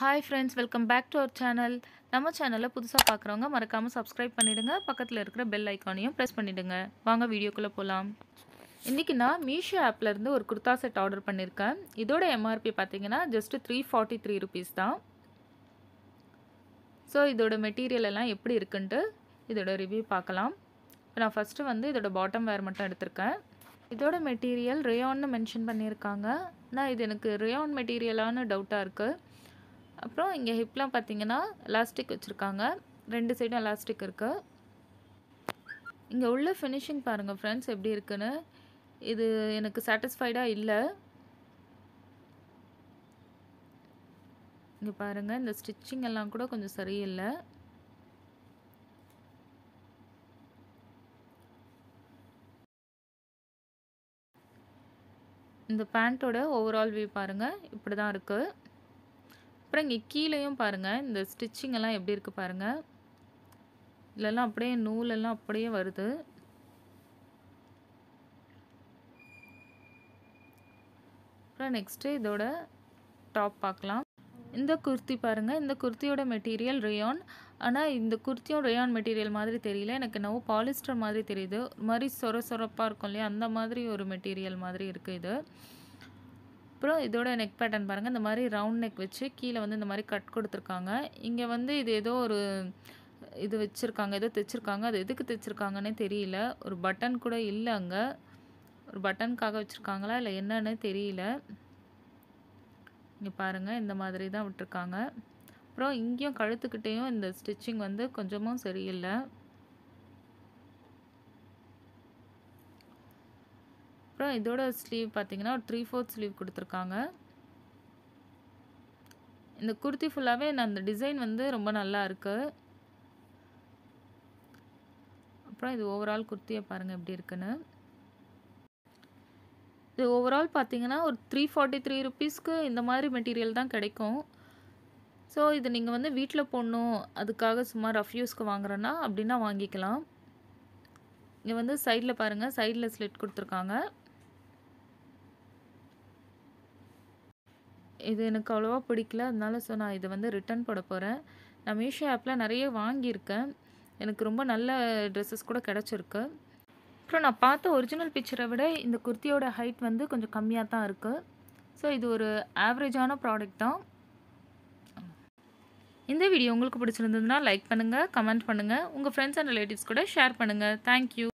Hi friends welcome back to our channel நம்ம சேனலை புதுசாக பார்க்குறவங்க மறக்காமல் சப்ஸ்கிரைப் பண்ணிவிடுங்க பக்கத்தில் இருக்கிற பெல் ஐக்கானையும் ப்ரெஸ் பண்ணிவிடுங்க வாங்க வீடியோக்குள்ளே போகலாம் இன்றைக்கி நான் மீஷோ ஆப்லேருந்து ஒரு குர்தா செட் ஆர்டர் பண்ணியிருக்கேன் இதோட எம்ஆர்பி பார்த்தீங்கன்னா just three forty three rupees தான். ஸோ இதோட மெட்டீரியல் எல்லாம் எப்படி இருக்குன்ட்டு இதோட ரிவ்யூ பார்க்கலாம். இப்போ நான் ஃபஸ்ட்டு வந்து இதோட பாட்டம் வேர் மட்டும் எடுத்திருக்கேன். இதோட மெட்டீரியல் ரேயான்னு மென்ஷன் பண்ணியிருக்காங்க நான் இது எனக்கு ரேயான் மெட்டீரியலான டவுட்டாக இருக்குது அப்புறம் இங்கே ஹிப்லாம் பார்த்தீங்கன்னா எலாஸ்டிக் வச்சுருக்காங்க. ரெண்டு சைடும் எலாஸ்டிக் இருக்குது இங்கே உள்ள ஃபினிஷிங் பாருங்கள் ஃப்ரெண்ட்ஸ் எப்படி இருக்குன்னு. இது எனக்கு சாட்டிஸ்ஃபைடாக இல்லை. இங்கே பாருங்கள் இந்த ஸ்டிச்சிங் எல்லாம் கூட கொஞ்சம் சரியில்லை. இந்த பேண்ட்டோட ஓவரால் வியூ பாருங்கள் இப்படி தான் இருக்குது அப்புறம் இங்கே கீழேயும் பாருங்கள் இந்த ஸ்டிச்சிங்கெல்லாம் எப்படி இருக்குது பாருங்கள் இதெல்லாம் அப்படியே நூலெல்லாம் அப்படியே வருது. அப்புறம் நெக்ஸ்ட்டு இதோட டாப் பார்க்கலாம். இந்த குர்த்தி பாருங்கள் இந்த குர்த்தியோட மெட்டீரியல் ரேயான் ஆனால் இந்த குர்த்தியும் ரேயான் மெட்டீரியல் மாதிரி தெரியல. எனக்கு என்னவோ பாலிஸ்டர் மாதிரி தெரியுது. ஒரு மாதிரி சொர சொரப்பாக இருக்கும் இல்லையா? அந்த மாதிரி ஒரு மெட்டீரியல் மாதிரி இருக்குது இது. அப்புறம் இதோட நெக் பேட்டர்ன் பாருங்கள் இந்த மாதிரி ரவுண்ட் நெக் வச்சு கீழே வந்து இந்த மாதிரி கட் கொடுத்துருக்காங்க. இங்கே வந்து இது ஏதோ ஒரு இது வச்சுருக்காங்க. ஏதோ தைச்சிருக்காங்க. அது எதுக்கு தைச்சிருக்காங்கன்னே தெரியல. ஒரு பட்டன் கூட இல்லை அங்கே. ஒரு பட்டனுக்காக வச்சுருக்காங்களா? இல்லை என்னன்னு தெரியல. இங்கே பாருங்கள் இந்த மாதிரி தான் விட்டுருக்காங்க. அப்புறம் இங்கேயும் கழுத்துக்கிட்டேயும் இந்த ஸ்டிச்சிங் வந்து கொஞ்சமும் சரியில்லை. அப்புறம் இதோட ஸ்லீவ் பார்த்தீங்கன்னா ஒரு த்ரீ ஃபோர்த் ஸ்லீவ் கொடுத்துருக்காங்க. இந்த குர்த்தி ஃபுல்லாகவே நான் அந்த டிசைன் வந்து ரொம்ப நல்லா இருக்குது அப்புறம் இது ஓவரால் குர்த்தியை பாருங்கள் எப்படி இருக்குன்னு. இது ஓவரால் பார்த்தீங்கன்னா ஒரு த்ரீ ஃபார்ட்டி த்ரீ ருபீஸ்க்கு இந்த மாதிரி மெட்டீரியல் தான் கிடைக்கும். ஸோ இது நீங்கள் வந்து வீட்டில் போடணும் அதுக்காக சும்மா ரஃப் யூஸ்க்கு வாங்குறேன்னா அப்படின்னா வாங்கிக்கலாம். இங்கே வந்து சைடில் பாருங்கள் சைடில் ஸ்லிட் கொடுத்துருக்காங்க. இது எனக்கு அவ்வளோவா பிடிக்கல. அதனால ஸோ நான் இதை வந்து ரிட்டர்ன் போட போகிறேன் நான் மீஷோ ஆப்பில் நிறைய வாங்கியிருக்கேன். எனக்கு ரொம்ப நல்ல ட்ரெஸ்ஸஸ் கூட கிடச்சிருக்கு. அப்புறம் நான் பார்த்த ஒரிஜினல் பிக்சரை விட இந்த குர்த்தியோட ஹைட் வந்து கொஞ்சம் கம்மியாக தான் இருக்குது ஸோ இது ஒரு ஆவரேஜான ப்ராடக்ட் தான். இந்த வீடியோ உங்களுக்கு பிடிச்சிருந்ததுன்னா லைக் பண்ணுங்கள் கமெண்ட் பண்ணுங்கள் உங்கள் ஃப்ரெண்ட்ஸ் அண்ட் ரிலேட்டிவ்ஸ் கூட ஷேர் பண்ணுங்கள் தேங்க்யூ